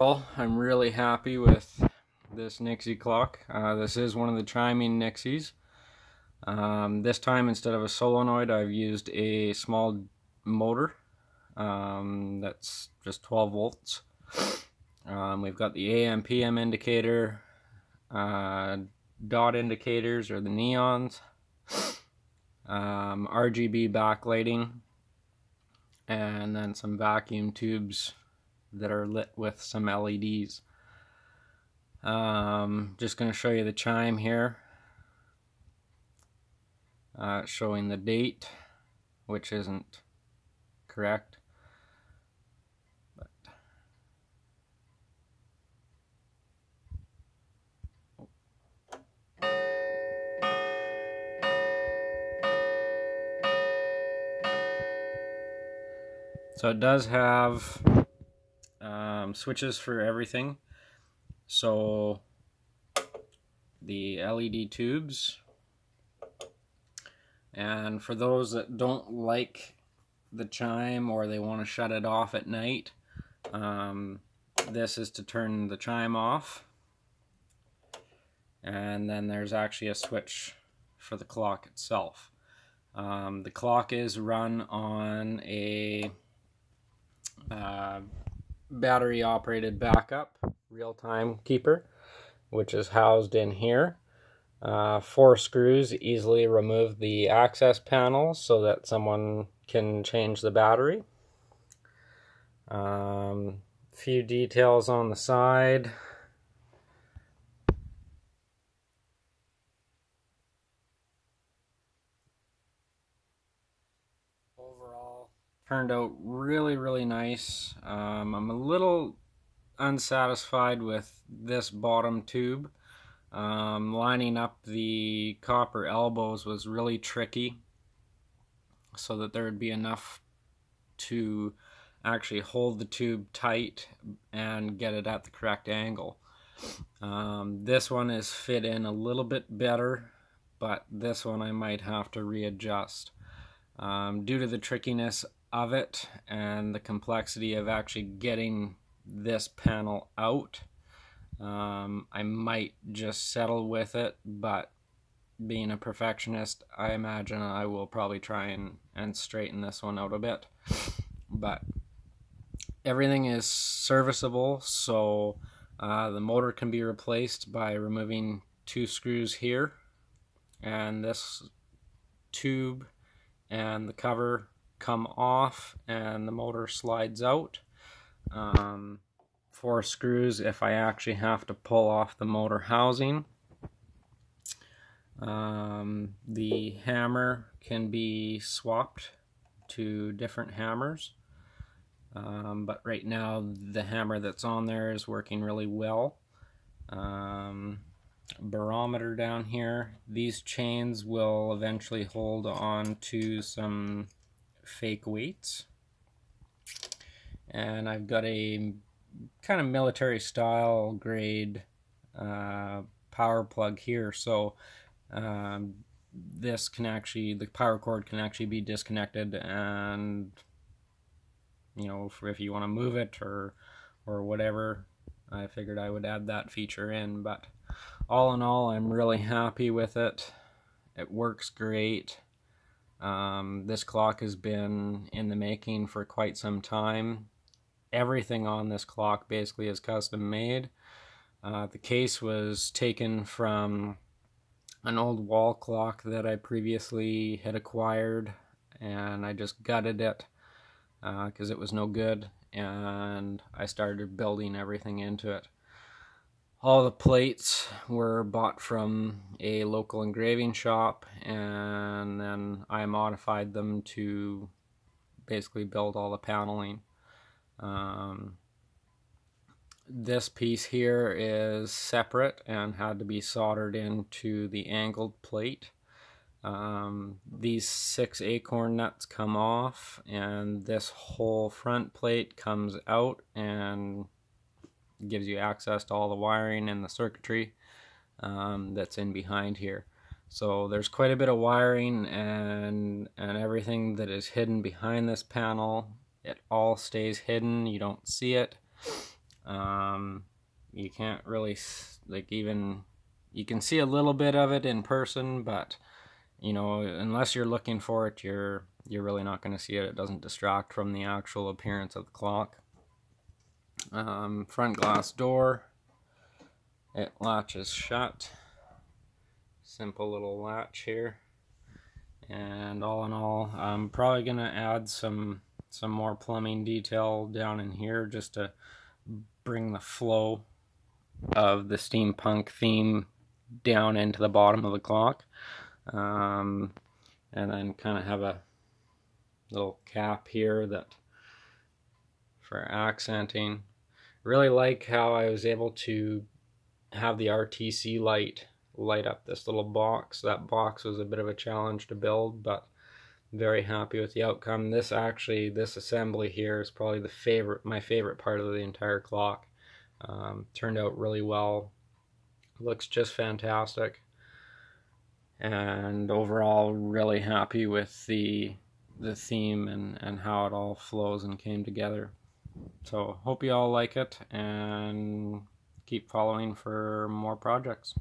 overall, I'm really happy with this Nixie clock. Uh, this is one of the chiming Nixies. Um, this time, instead of a solenoid, I've used a small motor um, that's just 12 volts. Um, we've got the AM PM indicator, uh, dot indicators or the neons, um, RGB backlighting, and then some vacuum tubes that are lit with some LEDs. Um, just going to show you the chime here, uh, showing the date, which isn't correct. But So it does have um, switches for everything. So the LED tubes. And for those that don't like the chime or they want to shut it off at night, um, this is to turn the chime off. And then there's actually a switch for the clock itself. Um, the clock is run on a uh, battery operated backup real-time keeper which is housed in here. Uh, four screws easily remove the access panel so that someone can change the battery. Um, few details on the side turned out really really nice. Um, I'm a little unsatisfied with this bottom tube. Um, lining up the copper elbows was really tricky so that there would be enough to actually hold the tube tight and get it at the correct angle. Um, this one is fit in a little bit better but this one I might have to readjust. Um, due to the trickiness of it and the complexity of actually getting this panel out. Um, I might just settle with it, but being a perfectionist, I imagine I will probably try and, and straighten this one out a bit. But everything is serviceable, so uh, the motor can be replaced by removing two screws here, and this tube and the cover come off and the motor slides out. Um, four screws if I actually have to pull off the motor housing. Um, the hammer can be swapped to different hammers. Um, but right now the hammer that's on there is working really well. Um, barometer down here. These chains will eventually hold on to some fake weights. And I've got a kind of military style grade uh, power plug here. So um, this can actually, the power cord can actually be disconnected and, you know, if, if you want to move it or, or whatever, I figured I would add that feature in. But all in all, I'm really happy with it. It works great. Um, this clock has been in the making for quite some time. Everything on this clock basically is custom made. Uh, the case was taken from an old wall clock that I previously had acquired and I just gutted it because uh, it was no good and I started building everything into it. All the plates were bought from a local engraving shop and then I modified them to basically build all the paneling. Um, this piece here is separate and had to be soldered into the angled plate. Um, these six acorn nuts come off and this whole front plate comes out and gives you access to all the wiring and the circuitry um, that's in behind here. So there's quite a bit of wiring and, and everything that is hidden behind this panel. It all stays hidden, you don't see it. Um, you can't really like even you can see a little bit of it in person, but you know unless you're looking for it, you're you're really not going to see it. It doesn't distract from the actual appearance of the clock. Um, front glass door. It latches shut. Simple little latch here. And all in all, I'm probably going to add some some more plumbing detail down in here just to bring the flow of the steampunk theme down into the bottom of the clock. Um, and then kind of have a little cap here that for accenting. Really like how I was able to have the RTC light light up this little box. That box was a bit of a challenge to build, but very happy with the outcome. This actually, this assembly here is probably the favorite, my favorite part of the entire clock. Um, turned out really well. Looks just fantastic. And overall, really happy with the the theme and, and how it all flows and came together. So hope you all like it and keep following for more projects.